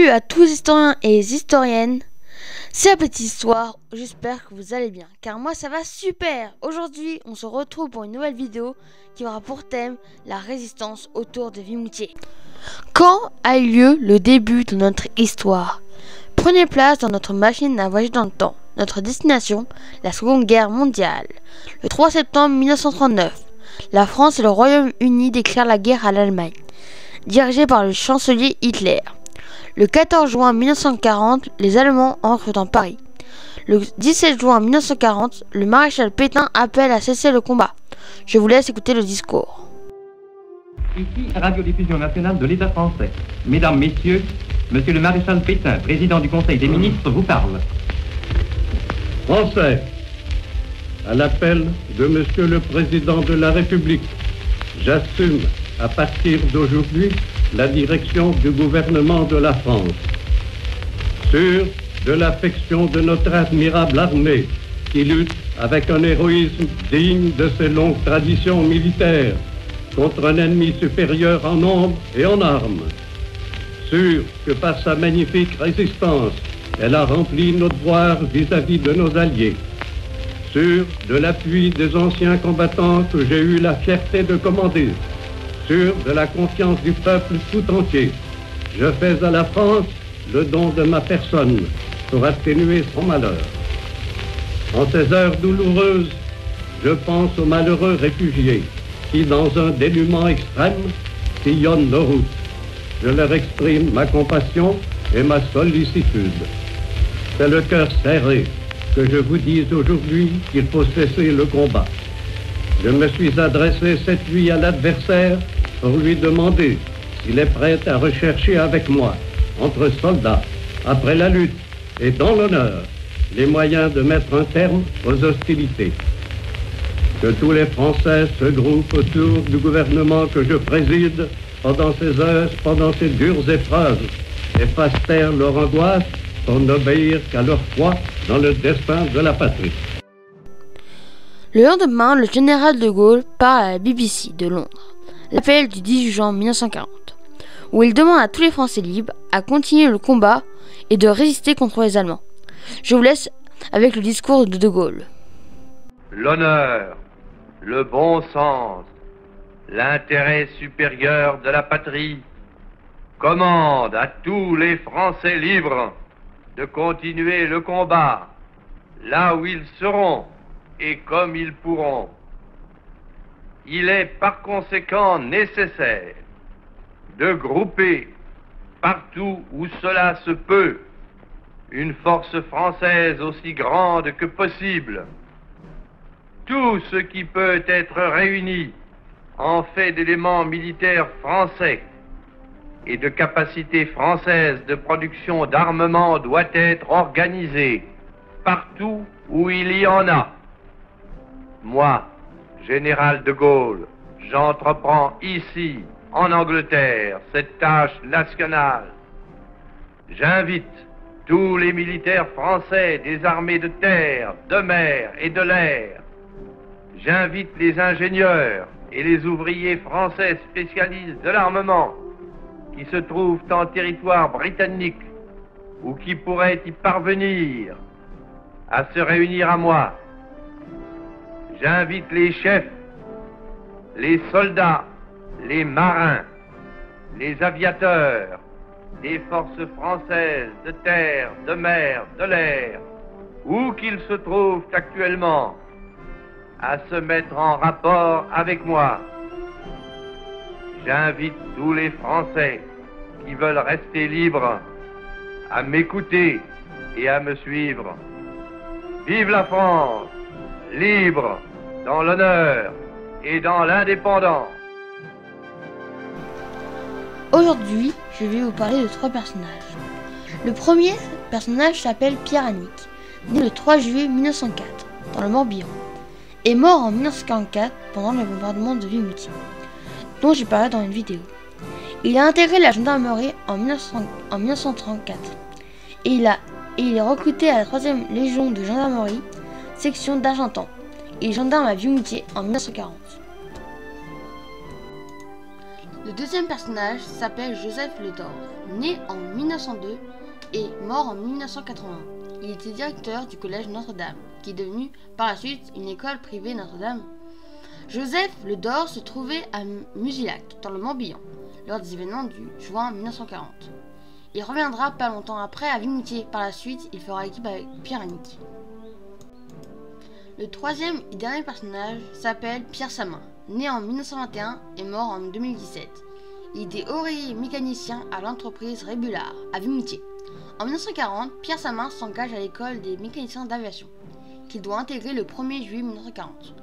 Salut à tous les historiens et les historiennes. C'est la petite histoire. J'espère que vous allez bien. Car moi ça va super. Aujourd'hui on se retrouve pour une nouvelle vidéo qui aura pour thème la résistance autour de Vimoutier. Quand a eu lieu le début de notre histoire? Prenez place dans notre machine à voyager dans le temps. Notre destination, la Seconde Guerre mondiale. Le 3 septembre 1939, la France et le Royaume-Uni déclarent la guerre à l'Allemagne, dirigée par le chancelier Hitler. Le 14 juin 1940, les Allemands entrent dans Paris. Le 17 juin 1940, le maréchal Pétain appelle à cesser le combat. Je vous laisse écouter le discours. Ici, Radiodiffusion nationale de l'État français. Mesdames, Messieurs, Monsieur le maréchal Pétain, président du Conseil des ministres, vous parle. Français, à l'appel de Monsieur le Président de la République, j'assume à partir d'aujourd'hui la direction du gouvernement de la France. Sûr de l'affection de notre admirable armée qui lutte avec un héroïsme digne de ses longues traditions militaires contre un ennemi supérieur en nombre et en armes. Sûr que par sa magnifique résistance, elle a rempli nos devoirs vis-à-vis de nos alliés. Sûr de l'appui des anciens combattants que j'ai eu la fierté de commander de la confiance du peuple tout entier. Je fais à la France le don de ma personne pour atténuer son malheur. En ces heures douloureuses, je pense aux malheureux réfugiés qui, dans un dénuement extrême, sillonnent nos routes. Je leur exprime ma compassion et ma sollicitude. C'est le cœur serré que je vous dis aujourd'hui qu'il faut cesser le combat. Je me suis adressé cette nuit à l'adversaire pour lui demander s'il est prêt à rechercher avec moi, entre soldats, après la lutte et dans l'honneur, les moyens de mettre un terme aux hostilités. Que tous les Français se groupent autour du gouvernement que je préside pendant ces heures, pendant ces dures épreuves, et fassent taire leur angoisse pour n'obéir qu'à leur foi dans le destin de la patrie. Le lendemain, le général de Gaulle part à la BBC de Londres l'appel du 18 juin 1940, où il demande à tous les Français libres à continuer le combat et de résister contre les Allemands. Je vous laisse avec le discours de De Gaulle. L'honneur, le bon sens, l'intérêt supérieur de la patrie commandent à tous les Français libres de continuer le combat là où ils seront et comme ils pourront. Il est par conséquent nécessaire de grouper partout où cela se peut une force française aussi grande que possible. Tout ce qui peut être réuni en fait d'éléments militaires français et de capacités françaises de production d'armement doit être organisé partout où il y en a. Moi, Général de Gaulle, j'entreprends ici, en Angleterre, cette tâche nationale. J'invite tous les militaires français des armées de terre, de mer et de l'air. J'invite les ingénieurs et les ouvriers français spécialistes de l'armement qui se trouvent en territoire britannique ou qui pourraient y parvenir à se réunir à moi J'invite les chefs, les soldats, les marins, les aviateurs des forces françaises de terre, de mer, de l'air, où qu'ils se trouvent actuellement, à se mettre en rapport avec moi. J'invite tous les Français qui veulent rester libres à m'écouter et à me suivre. Vive la France, libre dans l'honneur et dans l'indépendance. Aujourd'hui, je vais vous parler de trois personnages. Le premier personnage s'appelle Pierre Annick, né le 3 juillet 1904 dans le Morbihan, et mort en 1944 pendant le bombardement de Vimoutier, dont j'ai parlé dans une vidéo. Il a intégré la gendarmerie en, 1934 et il, a, et il est recruté à la 3e Légion de gendarmerie, section d'Argentan et gendarme à Vimoutier en 1940. Le deuxième personnage s'appelle Joseph Ledor, né en 1902 et mort en 1980. Il était directeur du collège Notre-Dame, qui est devenu par la suite une école privée Notre-Dame. Joseph Ledor se trouvait à Musilac, dans le Morbihan, lors des événements du juin 1940. Il reviendra pas longtemps après à Vimoutier. Par la suite, il fera équipe avec Pierre Annick. Le troisième et dernier personnage s'appelle Pierre Samin, né en 1921 et mort en 2017. Il était oreiller mécanicien à l'entreprise Rébulard, à Vimoutier. En 1940, Pierre Samin s'engage à l'école des mécaniciens d'aviation, qu'il doit intégrer le 1er juillet 1940.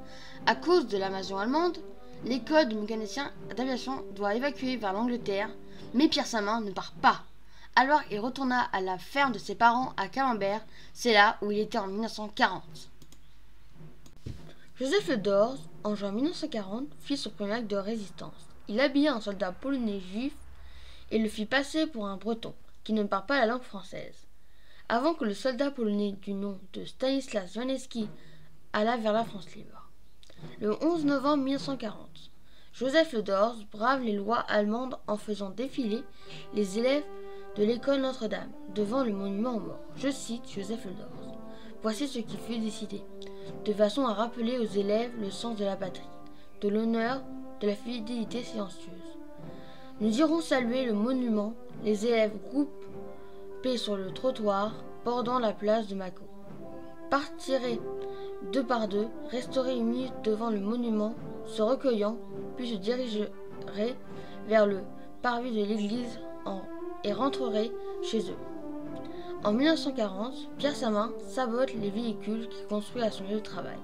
À cause de l'invasion allemande, l'école de mécaniciens d'aviation doit évacuer vers l'Angleterre, mais Pierre Samin ne part pas alors il retourna à la ferme de ses parents à Camembert, c'est là où il était en 1940. Joseph Le Dors, en juin 1940, fit son premier acte de résistance. Il habilla un soldat polonais juif et le fit passer pour un breton, qui ne parle pas la langue française. Avant que le soldat polonais du nom de Stanislas Waneski alla vers la France libre. Le 11 novembre 1940, Joseph Le Dors brave les lois allemandes en faisant défiler les élèves de l'école Notre-Dame, devant le monument aux morts. Je cite Joseph Ledors. Voici ce qui fut décidé, de façon à rappeler aux élèves le sens de la patrie, de l'honneur, de la fidélité silencieuse. Nous irons saluer le monument, les élèves groupés sur le trottoir bordant la place de Mako. Partirez deux par deux, resterez une minute devant le monument, se recueillant, puis se dirigeraient vers le parvis de l'église et rentreraient chez eux. En 1940, Pierre Samin sabote les véhicules qu'il construit à son lieu de travail.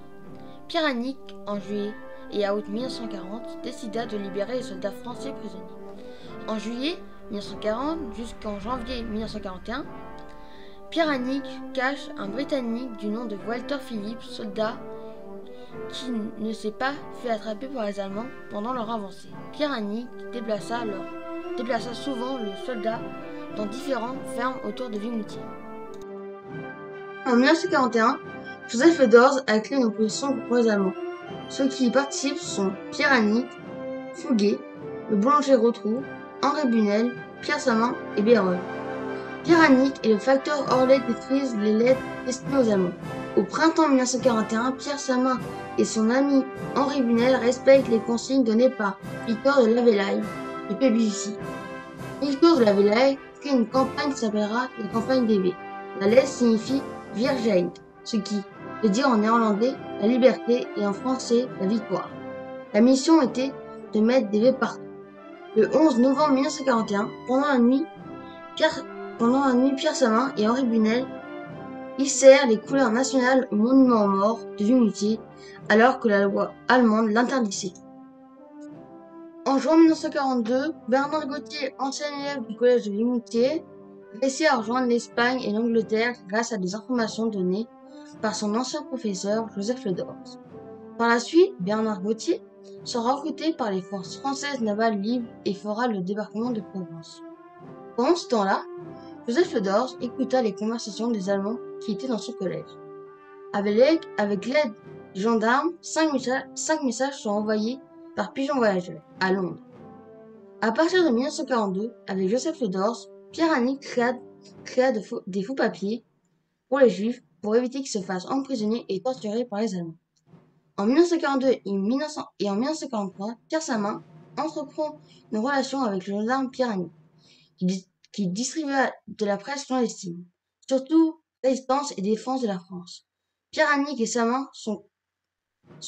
Pierre Annick, en juillet et à août 1940, décida de libérer les soldats français prisonniers. En juillet 1940 jusqu'en janvier 1941, Pierre Annick cache un Britannique du nom de Walter Phillips, soldat qui ne s'est pas fait attraper par les Allemands pendant leur avancée. Pierre Annick déplaça déplaça souvent le soldat dans différentes fermes autour de Vimoutier. En 1941, Joseph Ledors a créé une opposition contre les Allemands. Ceux qui y participent sont Pierre Annick, Fouguet, le boulanger Rotrou, Henri Bunel, Pierre Samin et Béron. Pierre Annick et le facteur Orlet détruisent les lettres destinées aux Allemands. Au printemps 1941, Pierre Samin et son ami Henri Bunel respectent les consignes données par Victor de Lavelaille de PBC. Victor de Lavelaille une campagne s'appellera la campagne DV. La lettre signifie Virgin, ce qui veut dire en néerlandais la liberté et en français la victoire. La mission était de mettre des V partout. Le 11 novembre 1941, pendant la nuit, Pierre, pendant la nuit, Pierre Samin et Henri Bunel hissèrent les couleurs nationales au monument aux morts de Vimoutier alors que la loi allemande l'interdisait. En juin 1942, Bernard Gauthier, ancien élève du collège de Vimoutier, réussit à rejoindre l'Espagne et l'Angleterre grâce à des informations données par son ancien professeur Joseph Ledors. Par la suite, Bernard Gauthier sera recruté par les forces françaises navales libres et fera le débarquement de Provence. Pendant ce temps-là, Joseph Ledors écouta les conversations des Allemands qui étaient dans son collège. Avec l'aide des gendarmes, cinq messages sont envoyés par Pigeon Voyageur à Londres. À partir de 1942, avec Joseph Ledors, Pierre Annick créa, des faux papiers pour les Juifs pour éviter qu'ils se fassent emprisonner et torturer par les Allemands. En 1942 et, en 1943, Pierre Samin entreprend une relation avec le gendarme Pierre Annick, qui, qui distribua de la presse clandestine, surtout résistance et défense de la France. Pierre Annick et Samin sont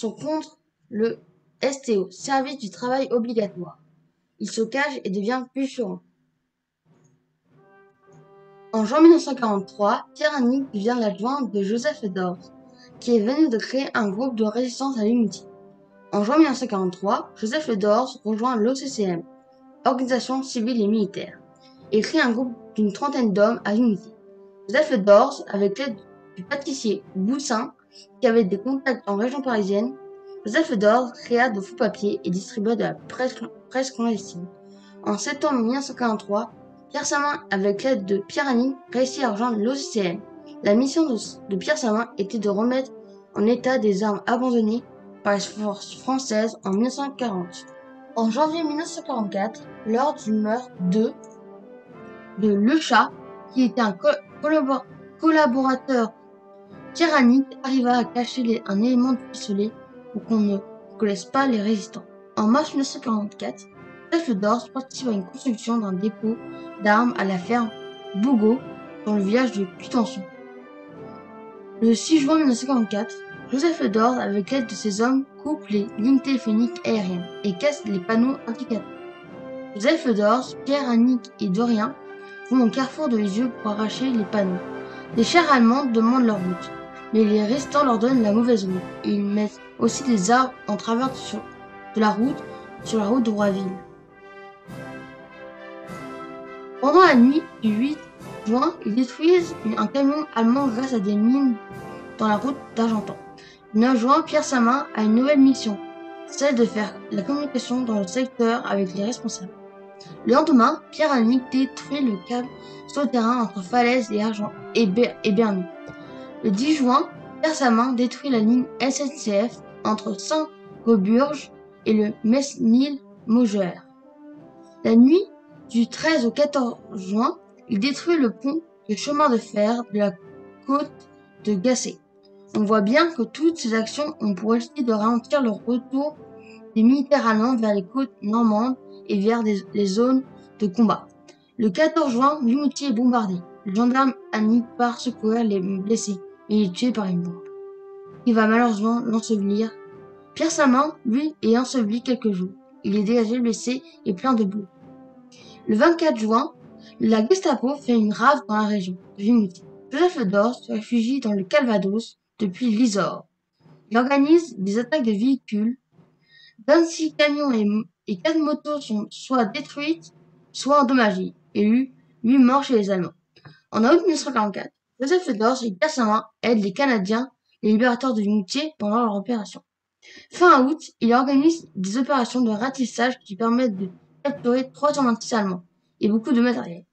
contre le STO, service du travail obligatoire. Il se cache et devient pucerant. En juin 1943, Pierre Annick devient l'adjoint de Joseph Dors, qui est venu de créer un groupe de résistance à l'unité. En juin 1943, Joseph Dors rejoint l'OCCM, Organisation civile et militaire, et crée un groupe d'une trentaine d'hommes à l'unité. Joseph Dors, avec l'aide du pâtissier Boussin, qui avait des contacts en région parisienne, Joseph d'Or créa de faux papiers et distribua de la presse, clandestine. En septembre 1943, Pierre Samin, avec l'aide de Pierre Annie, réussit à rejoindre l'OCCM. La mission de, Pierre Samin était de remettre en état des armes abandonnées par les forces françaises en 1940. En janvier 1944, lors du meurtre de, Le Chat, qui était un collaborateur tyrannique, arriva à cacher un élément de pistolet pour qu'on ne connaisse pas les résistants. En mars 1944, Joseph Dors participe à une construction d'un dépôt d'armes à la ferme Bougo, dans le village de Cutenson. Le 6 juin 1944, Joseph Dors, avec l'aide de ses hommes, coupe les lignes téléphoniques aériennes et casse les panneaux indicateurs. Joseph Dors, Pierre, Annick et Dorian vont au carrefour de Lisieux pour arracher les panneaux. Les chars allemands demandent leur route, mais les restants leur donnent la mauvaise route et ils mettent aussi des arbres en travers de la route sur la route de Roiville. Pendant la nuit du 8 juin, ils détruisent un camion allemand grâce à des mines dans la route d'Argentan. Le 9 juin, Pierre Samin a une nouvelle mission, celle de faire la communication dans le secteur avec les responsables. Le lendemain, Pierre Annick détruit le câble souterrain entre Falaise et Argent et, Berny. Le 10 juin, Pierre Samin détruit la ligne SNCF entre Saint-Goburge et le Mesnil-Maugère. La nuit du 13 au 14 juin, il détruit le pont de chemin de fer de la côte de Gassé. On voit bien que toutes ces actions ont pour objectif de ralentir le retour des militaires allemands vers les côtes normandes et vers les zones de combat. Le 14 juin, Vimoutier est bombardé. Le gendarme Annick part secourir les blessés, mais il est tué par une bombe. Il va malheureusement l'ensevelir. Pierre Samin, lui, est enseveli quelques jours. Il est dégagé blessé et plein de boue. Le 24 juin, la Gestapo fait une rave dans la région de. Joseph Dors se réfugie dans le Calvados depuis l'Isor. Il organise des attaques de véhicules. 26 camions et, et 4 motos sont soit détruites, soit endommagées, et eu 8 morts chez les Allemands. En août 1944, Joseph Dors et Pierre aident les Canadiens, les libérateurs de Vimoutier, pendant leur opération. Fin août, il organise des opérations de ratissage qui permettent de capturer 326 Allemands et beaucoup de matériel.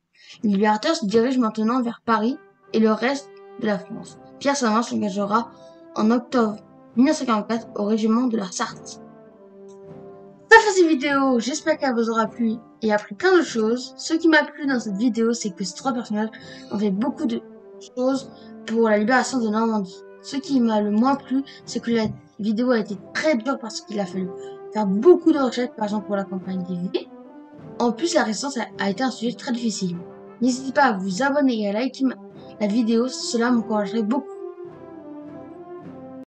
Les libérateurs se dirigent maintenant vers Paris et le reste de la France. Pierre Savin s'engagera en octobre 1944 au régiment de la Sarthe. Ça fait cette vidéo, j'espère qu'elle vous aura plu et appris plein de choses. Ce qui m'a plu dans cette vidéo, c'est que ces trois personnages ont fait beaucoup de choses pour la libération de Normandie. Ce qui m'a le moins plu, c'est que la vidéo a été très dure parce qu'il a fallu faire beaucoup de recherches, par exemple pour la campagne des En plus, la résistance a été un sujet très difficile. N'hésitez pas à vous abonner et à liker la vidéo, cela m'encouragerait beaucoup.